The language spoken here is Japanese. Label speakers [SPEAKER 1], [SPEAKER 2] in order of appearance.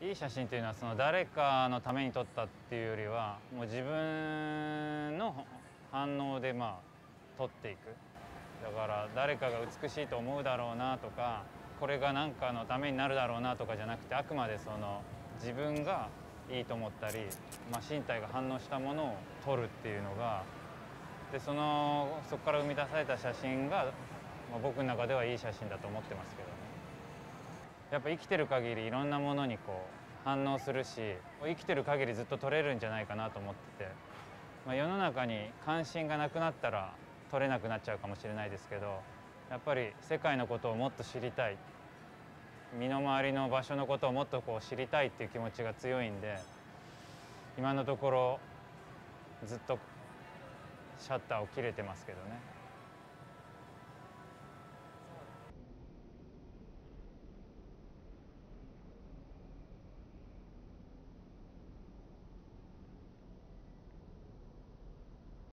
[SPEAKER 1] いい写真というのはその誰かのために撮ったっていうよりはもう自分の反応でまあ撮っていく。だから誰かが美しいと思うだろうなとかこれが何かのためになるだろうなとかじゃなくてあくまでその自分がいいと思ったり、まあ、身体が反応したものを撮るっていうのがでそのそこから生み出された写真が、まあ、僕の中ではいい写真だと思ってますけどね。やっぱ生きてる限りいろんなものにこう反応するし生きてる限りずっと撮れるんじゃないかなと思ってて、まあ、世の中に関心がなくなったら撮れなくなっちゃうかもしれないですけどやっぱり世界のことをもっと知りたい身の回りの場所のことをもっとこう知りたいっていう気持ちが強いんで今のところずっとシャッターを切れてますけどね。